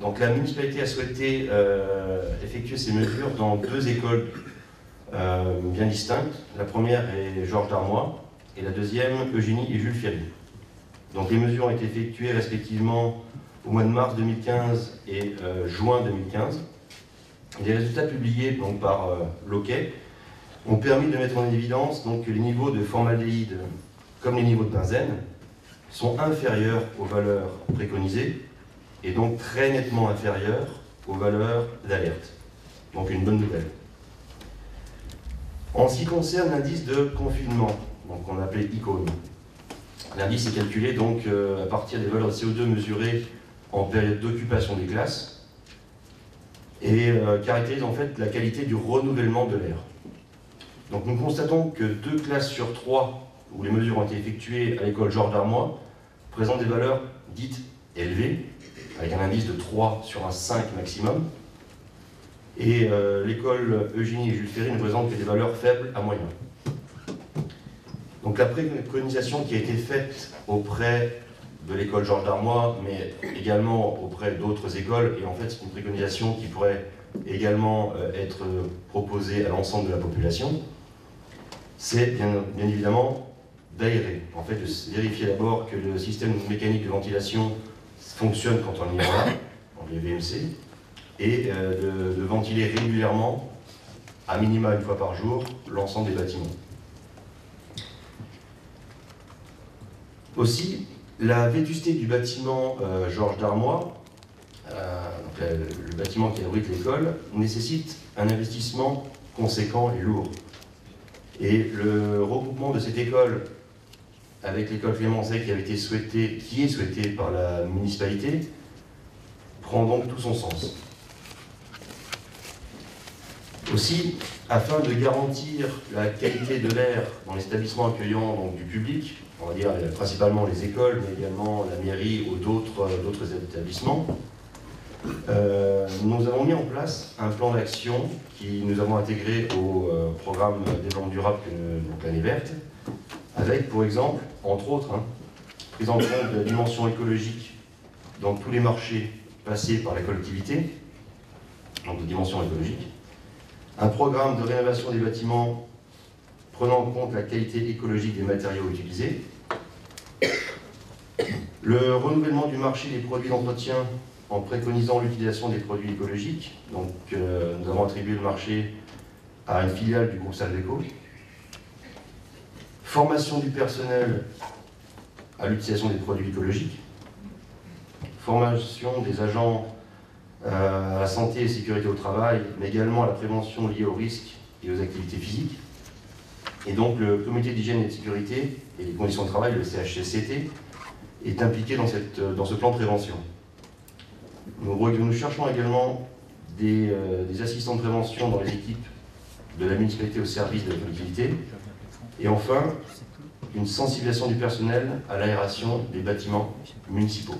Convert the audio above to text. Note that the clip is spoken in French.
Donc la municipalité a souhaité euh, effectuer ces mesures dans deux écoles euh, bien distinctes. La première est Georges Darmois et la deuxième Eugénie et Jules Ferry. Donc les mesures ont été effectuées respectivement au mois de mars 2015 et euh, juin 2015. Les résultats publiés donc, par euh, ont permis de mettre en évidence donc, que les niveaux de formaldéhyde, comme les niveaux de benzène, sont inférieurs aux valeurs préconisées et donc très nettement inférieurs aux valeurs d'alerte. Donc une bonne nouvelle. En ce qui concerne l'indice de confinement, donc on appelait icône, l'indice est calculé donc euh, à partir des valeurs de CO2 mesurées en période d'occupation des classes et euh, caractérise en fait la qualité du renouvellement de l'air. Donc nous constatons que deux classes sur trois où les mesures ont été effectuées à l'école Georges Darmois présentent des valeurs dites élevées, avec un indice de 3 sur un 5 maximum. Et euh, l'école Eugénie et Jules Ferry ne présentent que des valeurs faibles à moyen. Donc la préconisation qui a été faite auprès de l'école Georges Darmois, mais également auprès d'autres écoles, et en fait c'est une préconisation qui pourrait également euh, être proposée à l'ensemble de la population, c'est bien, bien évidemment d'aérer. En fait, de vérifier d'abord que le système mécanique de ventilation fonctionne quand on y est là, en VMC, et euh, de, ventiler régulièrement, à minima une fois par jour, l'ensemble des bâtiments. Aussi, la vétusté du bâtiment euh, Georges Darmois, euh, le bâtiment qui abrite l'école, nécessite un investissement conséquent et lourd. Et le regroupement de cette école avec l'école Clémenset qui avait été souhaité, qui est souhaité par la municipalité, prend donc tout son sens. Aussi, afin de garantir la qualité de l'air dans les établissements accueillants donc, du public, on va dire principalement les écoles, mais également la mairie ou d'autres établissements, euh, nous avons mis en place un plan d'action qui nous avons intégré au euh, programme développement durable, donc l'année verte, avec, pour exemple, entre autres, hein, prise en compte de la dimension écologique dans tous les marchés passés par la collectivité, donc de dimension écologique, un programme de rénovation des bâtiments prenant en compte la qualité écologique des matériaux utilisés, le renouvellement du marché des produits d'entretien en préconisant l'utilisation des produits écologiques. Donc, euh, nous avons attribué le marché à une filiale du groupe Salveco. Formation du personnel à l'utilisation des produits écologiques. Formation des agents euh, à la santé et sécurité au travail, mais également à la prévention liée aux risques et aux activités physiques. Et donc, le comité d'hygiène et de sécurité et des conditions de travail, le CHCCT, est impliqué dans, cette, dans ce plan de prévention. Nous, nous cherchons également des, euh, des, assistants de prévention dans les équipes de la municipalité au service de la collectivité. Et enfin, une sensibilisation du personnel à l'aération des bâtiments municipaux.